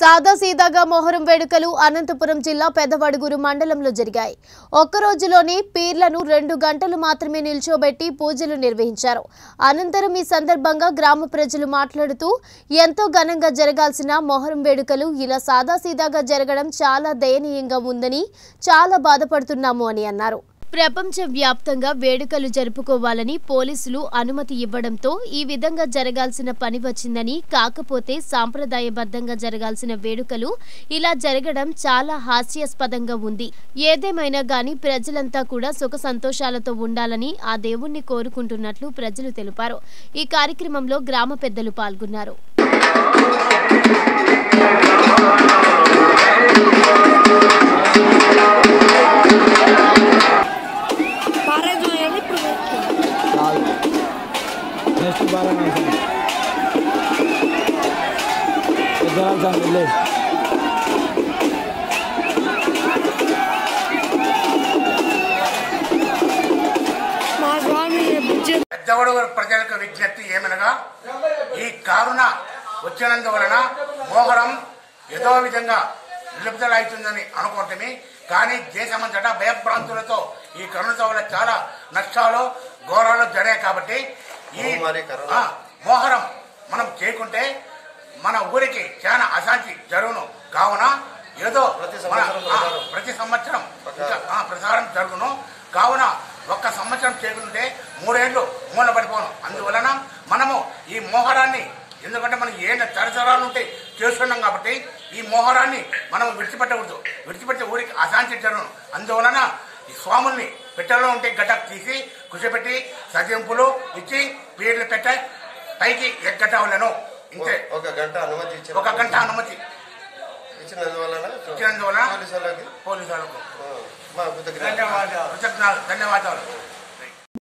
సాదాసీదాగా మొహరం వేడుకలు అనంతపురం జిల్లా పెదవడుగురు మండలంలో జరిగాయి. ఒక్కరోజులోనే పీర్లను రెండు గంటలు మాత్రమే నిల్చోబెట్టి పూజలు నిర్వహించారు. అనంతరం ఈ సందర్భంగా గ్రామ ప్రజలు మాట్లాడుతూ ఎంతో ఘనంగా జరగాల్సిన మొహరం వేడుకలు ఇలా సాదాసీదాగా జరగడం చాలా దయనీయంగా ఉందని చాలా బాధపడుతున్నాము అని అన్నారు. ప్రపంచ వ్యాప్తంగా వేడుకలు జరుపుకోవాలని పోలీసులు అనుమతి ఇవ్వడంతో ఈ విధంగా జరగాల్సిన పని వచ్చిందని కాకపోతే సాంప్రదాయబద్ధంగా జరగాల్సిన వేడుకలు ఇలా జరగడం చాలా హాస్యాస్పదంగా ఉంది. ఏదేమైనా గాని ప్రజలంతా కూడా సుఖ సంతోషాలతో ఉండాలని ఆ దేవుణ్ణి కోరుకుంటున్నట్లు ప్రజలు తెలిపారు. ఈ కార్యక్రమంలో గ్రామ పెద్దలు పాల్గొన్నారు. నెక్స్ట్ బాగా ప్రజలకు విజ్ఞప్తి ఏమనగా ఈ కారుణ వచ్చినందువలన మోహరం ఏదో విధంగా నిలుపుదల అవుతుందని కానీ దేశమంతటా భయభ్రాంతులతో ఈ కరోనాతో వల్ల చాలా నష్టాలు ఘోరాలు జరిగాయి కాబట్టి ఈ మహమ్మారి కరోనా. ఆ, మోహరం. మనం చేయకుంటే మన ఊరికి చాలా అశాంతి జరుగును. కావున ఏదో ప్రతి సంవత్సరం ప్రసారం జరుగును. కావున ఒక్క సంవత్సరం చేయకుంటే మూడేళ్ళు మూల పడిపోను అందువలన మనము ఈ మోహరాన్ని ఎందుకంటే మనం ఏ తరతరాల నుండి చేస్తున్నాం కాబట్టి ఈ మోహరాన్ని మనం విడిచిపెట్టకూడదు. విడిచిపెడితే ఊరికి అశాంతి జరుగును. అందువలన ఈ స్వాముల్ని పెట్టెలో ఉంటే గడ్డ తీసి కూర్చోబెట్టి సజంపులు ఇచ్చి పీర్లు పెట్ట పైకి ఎగ్గటవలను ఇంతే. ఒక గంట అనుమతి ఇచ్చిన ఒక గంట అనుమతి. ఇచ్చినందువలన ఇచ్చినందువలన పోలీసు వాళ్ళకి పోలీసు కృతజ్ఞతలు. ధన్యవాదాలు.